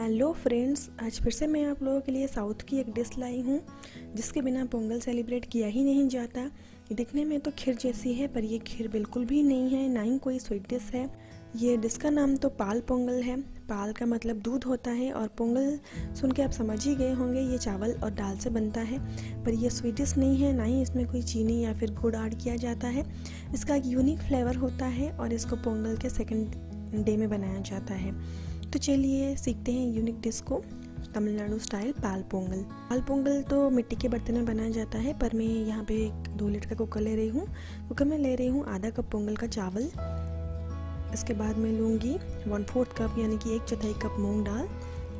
Hello friends, आज फिर से मैं आप लोगों के लिए साउथ की एक डिश लाई हूँ, जिसके बिना पोंगल सेलिब्रेट किया ही नहीं जाता। दिखने में तो खीर जैसी है, पर ये खीर बिल्कुल भी नहीं है, ना ही कोई स्वीट डिश है। ये डिश का नाम तो पाल पोंगल है। पाल का मतलब दूध होता है, और पोंगल सुन के आप समझ ही गए होंगे, ये चावल और दाल से बनता है। पर यह स्वीट डिश नहीं है, ना ही इसमें कोई चीनी या फिर गुड़ ऐड किया जाता है। इसका एक यूनिक फ्लेवर होता है, और इसको पोंगल के सेकेंड डे में बनाया जाता है। तो चलिए सीखते हैं यूनिक डिश को, तमिलनाडु स्टाइल पाल पोंगल। पाल पोंगल तो मिट्टी के बर्तन में बनाया जाता है, पर मैं यहाँ पे एक दो लीटर का कुकर ले रही हूँ। कुकर में ले रही हूँ आधा कप पोंगल का चावल। इसके बाद मैं लूँगी वन फोर्थ कप यानी कि एक चौथाई कप मूंग दाल।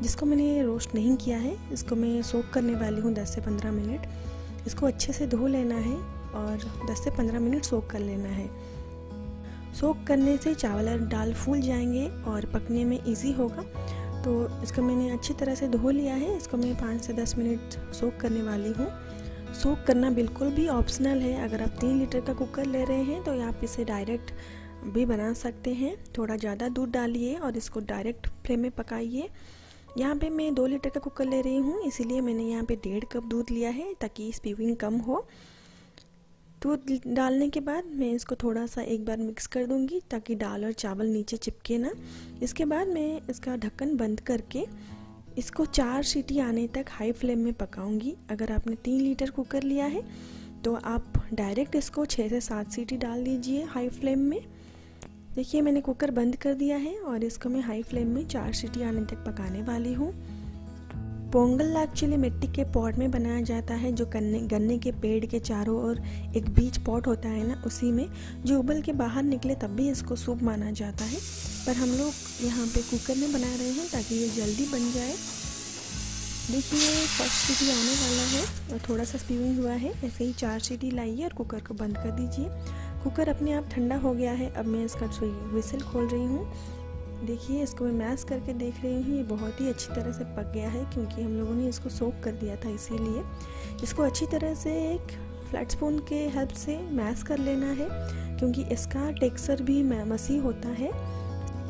जिसको मैंने रोस्ट नहीं किया है, इसको मैं सोक करने वाली हूँ 10 से 15 मिनट। इसको अच्छे से धो लेना है और 10 से 15 मिनट सोक कर लेना है। सोक करने से चावल और दाल फूल जाएँगे और पकने में इजी होगा। तो इसको मैंने अच्छी तरह से धो लिया है। इसको मैं पाँच से दस मिनट सोक करने वाली हूँ। सोक करना बिल्कुल भी ऑप्शनल है। अगर आप तीन लीटर का कुकर ले रहे हैं तो आप इसे डायरेक्ट भी बना सकते हैं। थोड़ा ज़्यादा दूध डालिए और इसको डायरेक्ट फ्लेम में पकाइए। यहाँ पे मैं दो लीटर का कुकर ले रही हूँ। इसीलिए मैंने यहाँ पे डेढ़ कप दूध लिया है ताकि स्पीविंग कम हो। दूध डालने के बाद मैं इसको थोड़ा सा एक बार मिक्स कर दूँगी ताकि दाल और चावल नीचे चिपके ना। इसके बाद मैं इसका ढक्कन बंद करके इसको चार सीटी आने तक हाई फ्लेम में पकाऊँगी। अगर आपने तीन लीटर कुकर लिया है तो आप डायरेक्ट इसको छः से सात सीटी डाल दीजिए हाई फ्लेम में। देखिए, मैंने कुकर बंद कर दिया है और इसको मैं हाई फ्लेम में चार सीटी आने तक पकाने वाली हूँ। पोंगल एक्चुअली मिट्टी के पॉट में बनाया जाता है, जो गन्ने गन्ने के पेड़ के चारों ओर एक बीच पॉट होता है ना, उसी में जो उबल के बाहर निकले तब भी इसको सूप माना जाता है। पर हम लोग यहाँ पे कुकर में बना रहे हैं ताकि ये जल्दी बन जाए। देखिए फ़र्स्ट सीटी आने वाला है और थोड़ा सा स्पीविंग हुआ है। ऐसे ही चार सीटी लाइए और कुकर को बंद कर दीजिए। कुकर अपने आप ठंडा हो गया है। अब मैं इसका विसल खोल रही हूँ। देखिए, इसको मैं मैश करके देख रही हूँ। ये बहुत ही अच्छी तरह से पक गया है क्योंकि हम लोगों ने इसको सोक कर दिया था इसीलिए। इसको अच्छी तरह से एक फ्लैट स्पून के हेल्प से मैश कर लेना है क्योंकि इसका टेक्सचर भी मसी होता है।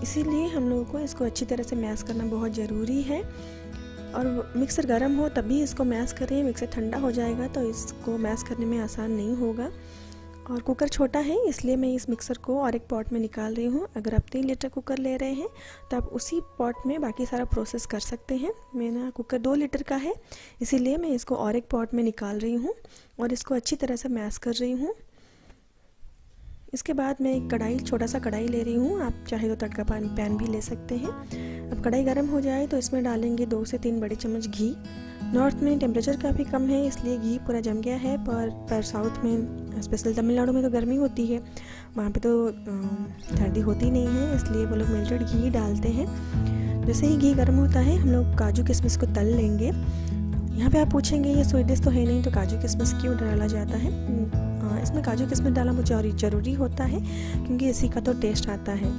इसीलिए हम लोगों को इसको अच्छी तरह से मैश करना बहुत ज़रूरी है। और मिक्सर गर्म हो तभी इसको मैश करें। मिक्सर ठंडा हो जाएगा तो इसको मैश करने में आसान नहीं होगा। और कुकर छोटा है, इसलिए मैं इस मिक्सर को और एक पॉट में निकाल रही हूँ। अगर आप तीन लीटर कुकर ले रहे हैं तो आप उसी पॉट में बाकी सारा प्रोसेस कर सकते हैं। मेरा कुकर दो लीटर का है, इसीलिए मैं इसको और एक पॉट में निकाल रही हूँ और इसको अच्छी तरह से मैश कर रही हूँ। इसके बाद मैं एक कढ़ाई छोटा सा कढ़ाई ले रही हूँ। आप चाहे तो तड़का पान, पैन भी ले सकते हैं। अब कढ़ाई गर्म हो जाए तो इसमें डालेंगे दो से तीन बड़े चम्मच घी। नॉर्थ में टेम्परेचर काफ़ी कम है, इसलिए घी पूरा जम गया है, पर पर साउथ में, स्पेशल तमिलनाडु में तो गर्मी होती है। वहाँ पे तो ठंडी होती नहीं है, इसलिए वो लोग मिल्टेड घी डालते हैं। जैसे ही घी गर्म होता है, हम लोग काजू किशमिश को तल लेंगे। यहाँ पे आप पूछेंगे, ये स्वीट डिश तो है नहीं तो काजू किशमिश क्यों डाला जाता है? इसमें काजू किशमिश डालना मुझे और ज़रूरी होता है, क्योंकि इसी का तो टेस्ट आता है।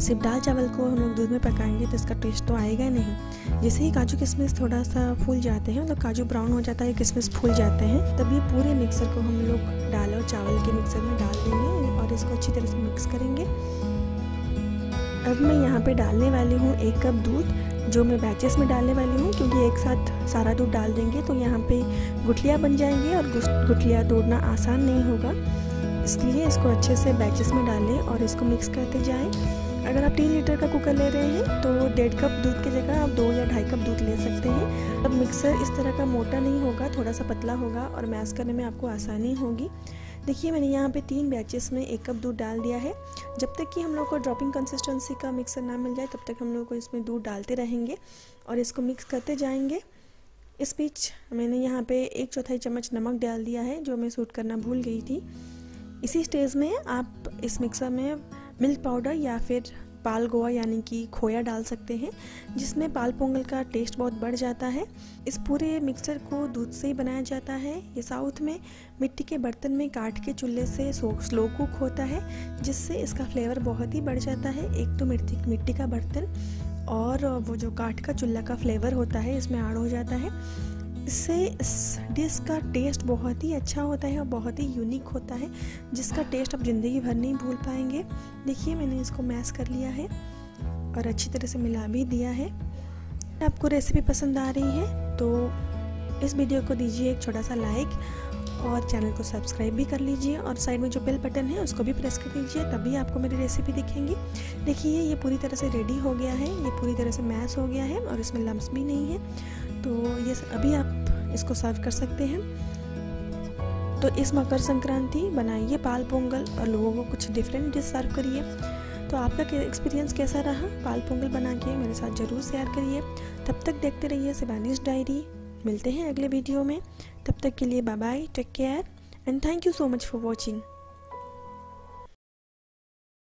सिर्फ़ दाल चावल को हम लोग दूध में पकाएँगे तो इसका टेस्ट तो आएगा ही नहीं। जैसे ही काजू किशमिश थोड़ा सा फूल जाते हैं मतलब काजू ब्राउन हो जाता है किशमिश फूल जाते हैं, तब ये पूरे मिक्सर को हम लोग डालो और चावल के मिक्सर में डाल देंगे और इसको अच्छी तरह से मिक्स करेंगे। अब मैं यहाँ पे डालने वाली हूँ एक कप दूध, जो मैं बैचेस में डालने वाली हूँ, क्योंकि एक साथ सारा दूध डाल देंगे तो यहाँ पे गुठलियाँ बन जाएँगी और गुठलियाँ तोड़ना आसान नहीं होगा। इसलिए इसको अच्छे से बैचेस में डालें और इसको मिक्स करते जाएँ। अगर आप तीन लीटर का कुकर ले रहे हैं तो डेढ़ कप दूध की जगह आप दो या ढाई कप दूध ले सकते हैं। अब मिक्सर इस तरह का मोटा नहीं होगा, थोड़ा सा पतला होगा और मैश करने में आपको आसानी होगी। देखिए, मैंने यहाँ पे तीन बैचेस में एक कप दूध डाल दिया है। जब तक कि हम लोग को ड्रॉपिंग कंसिस्टेंसी का मिक्सर ना मिल जाए, तब तक हम लोग को इसमें दूध डालते रहेंगे और इसको मिक्स करते जाएँगे। इस बीच मैंने यहाँ पे एक चौथाई चम्मच नमक डाल दिया है, जो मैं सूट करना भूल गई थी। इसी स्टेज में आप इस मिक्सर में मिल्क पाउडर या फिर पाल गोवा यानी कि खोया डाल सकते हैं, जिसमें पाल पोंगल का टेस्ट बहुत बढ़ जाता है। इस पूरे मिक्सचर को दूध से ही बनाया जाता है। ये साउथ में मिट्टी के बर्तन में काट के चूल्हे से स्लो कुक होता है, जिससे इसका फ्लेवर बहुत ही बढ़ जाता है। एक तो मिट्टी मिट्टी का बर्तन और वो जो काठ का चूल्हा का फ्लेवर होता है, इसमें आड़ हो जाता है। इससे इस डिश का टेस्ट बहुत ही अच्छा होता है और बहुत ही यूनिक होता है, जिसका टेस्ट आप ज़िंदगी भर नहीं भूल पाएँगे। देखिए, मैंने इसको मैश कर लिया है और अच्छी तरह से मिला भी दिया है। आपको रेसिपी पसंद आ रही है तो इस वीडियो को दीजिए एक छोटा सा लाइक और चैनल को सब्सक्राइब भी कर लीजिए और साइड में जो बेल बटन है, उसको भी प्रेस कर दीजिए, तभी आपको मेरी रेसिपी दिखेंगी। देखिए, ये पूरी तरह से रेडी हो गया है, ये पूरी तरह से मैश हो गया है और इसमें लम्स भी नहीं है। तो ये अभी आप इसको सर्व कर सकते हैं। तो इस मकर संक्रांति बनाइए पाल पोंगल और लोगों को कुछ डिफरेंट डिश सर्व करिए। तो आपका एक्सपीरियंस कैसा रहा? पाल पोंगल बना के मेरे साथ ज़रूर शेयर करिए। तब तक देखते रहिए सिबानिश डायरी। मिलते हैं अगले वीडियो में। तब तक के लिए bye bye take care and thank you so much for watching